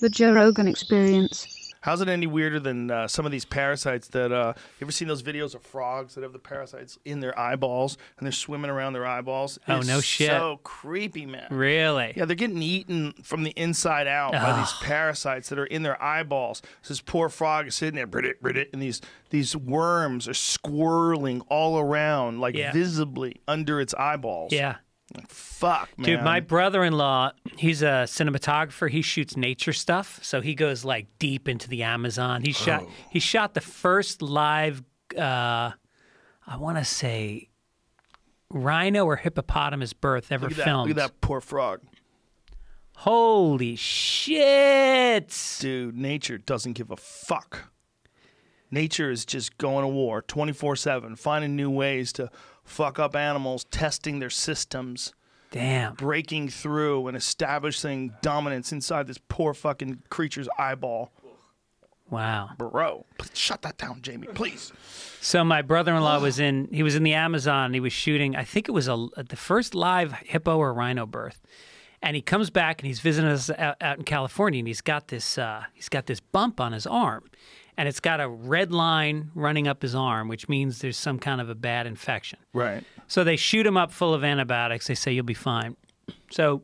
The Joe Rogan Experience. How's it any weirder than uh, some of these parasites that uh, you ever seen those videos of frogs that have the parasites in their eyeballs and they're swimming around their eyeballs? Oh, It's no shit. So creepy, man. Really? Yeah, they're getting eaten from the inside out by these parasites that are in their eyeballs. So this poor frog is sitting there, Bridget, Bridget, and these these worms are swirling all around, like Yeah. visibly under its eyeballs. Yeah. Fuck, man. Dude, my brother-in-law, he's a cinematographer. He shoots nature stuff, so he goes like deep into the Amazon. He shot Oh. he shot the first live uh I want to say rhino or hippopotamus birth ever look at that, filmed. Look at that poor frog. Holy shit. Dude, nature doesn't give a fuck. Nature is just going to war 24 7, finding new ways to fuck up animals, testing their systems, Damn. breaking through and establishing dominance inside this poor fucking creature's eyeball. Wow. Bro, shut that down, Jamie, please. So my brother-in-law was in he was in the Amazon. He was shooting. I think it was a the first live hippo or rhino birth. And he comes back and he's visiting us out, out in California, and he's got this uh, he's got this bump on his arm, and it's got a red line running up his arm, which means there's some kind of a bad infection. Right. So they shoot him up full of antibiotics. They say you'll be fine. So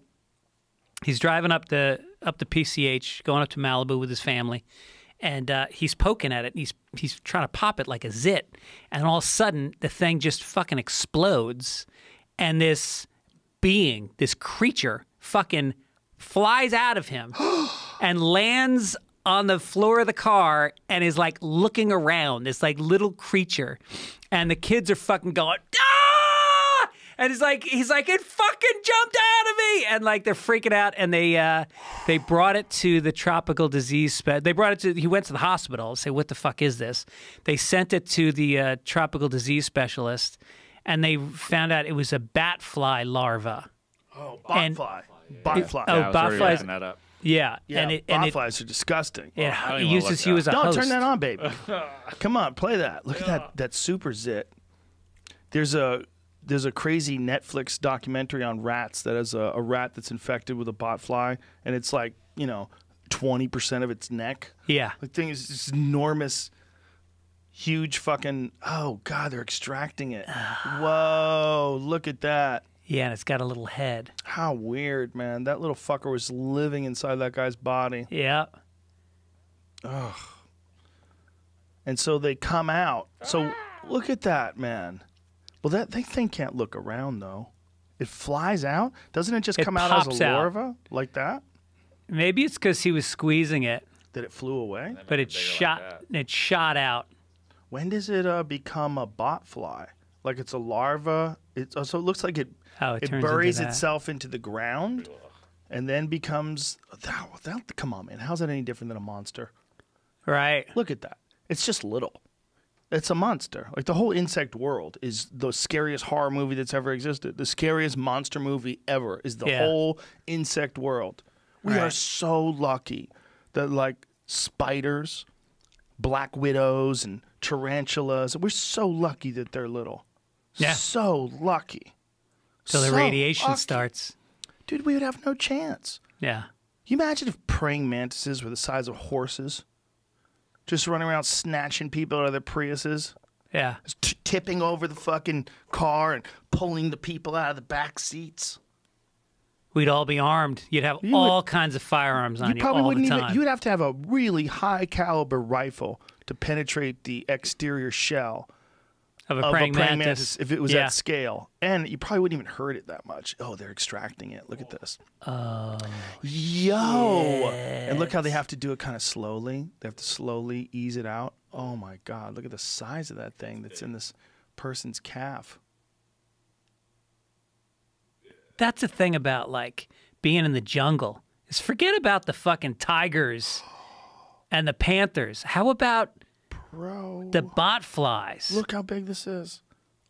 he's driving up the up the PCH, going up to Malibu with his family, and uh, he's poking at it. And he's he's trying to pop it like a zit, and all of a sudden the thing just fucking explodes, and this being, this creature, fucking flies out of him and lands on the floor of the car and is like looking around. This like little creature, and the kids are fucking going. Ah! And he's like, he's like, it fucking jumped out of me, and like they're freaking out, and they uh, they brought it to the tropical disease. Spe- they brought it to. He went to the hospital. Say, what the fuck is this? They sent it to the uh, tropical disease specialist, and they found out it was a bat fly larva. Oh, bat And- botfly. Botfly. Oh, Yeah, I was already botflies. looking that up. Yeah, yeah, and it and it, botflies are disgusting. it, oh, I don't it even wanna uses look you as a Don't host. turn that on, baby. Come on, play that. Look at that that super zit. There's a there's a crazy Netflix documentary on rats that has a, a rat that's infected with a bot fly, and it's like you know twenty percent of its neck. Yeah, The thing is this enormous, huge fucking. Oh god, they're extracting it. Whoa, look at that. Yeah, and it's got a little head. How weird, man. That little fucker was living inside that guy's body. Yeah, Ugh. and so they come out. So look at that, man. Well, that that thing can't look around though. It flies out. Doesn't it just It come out as pops a out. larva like that? maybe it's because he was squeezing it, That it flew away. but it bigger like shot. it shot out. When does it uh, become a bot fly? Like it's a larva. It uh, so it looks like it. Oh, it it turns into buries itself into the ground, and then becomes. That, that, come on, man. How's that any different than a monster? Right. Look at that. It's just little. It's a monster. Like the whole insect world is the scariest horror movie that's ever existed. The scariest monster movie ever is the Yeah. whole insect world. We are so lucky that like spiders, black widows, and tarantulas. We're so lucky that they're little. Yeah. So lucky. Till the So radiation lucky. starts. Dude, we would have no chance. Yeah. you imagine if praying mantises were the size of horses? Just running around snatching people out of their Priuses, Yeah. t- tipping over the fucking car and pulling the people out of the back seats. We'd all be armed. You'd have You all kinds of firearms on You you, probably wouldn't even. time. You would have to have a really high caliber rifle to penetrate the exterior shell of a of praying, a praying mantis. mantis if it was yeah. at scale, and you probably wouldn't even hurt it that much. Oh, they're extracting it. Look at this. Oh. Yo! And look how they have to do it kind of slowly. They have to slowly ease it out. Oh my God! Look at the size of that thing that's in this person's calf. That's the thing about like being in the jungle. Is forget about the fucking tigers and the panthers. How about Bro, the bot flies? look how big this is.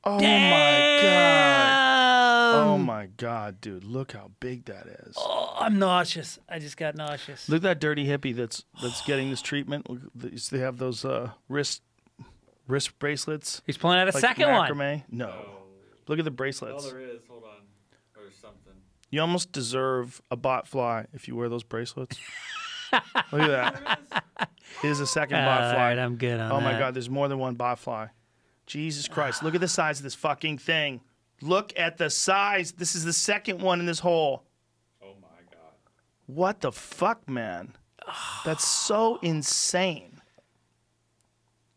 Oh my God! Oh my God, dude! Look how big that is. Oh, I'm nauseous. I just got nauseous. Look at that dirty hippie that's that's getting this treatment. They have those uh, wrist wrist bracelets. He's pulling out a like second one. macrame. No. Look at the bracelets. is. Hold on. Or something. You almost deserve a bot fly if you wear those bracelets. Look at that. Here's a second All botfly. right, I'm good on Oh my that. god, there's more than one botfly. Jesus Christ. Look at the size of this fucking thing. Look at the size. This is the second one in this hole. Oh my god. What the fuck, man? That's so insane.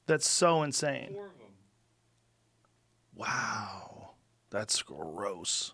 That's so insane. Four of them. Wow. That's gross.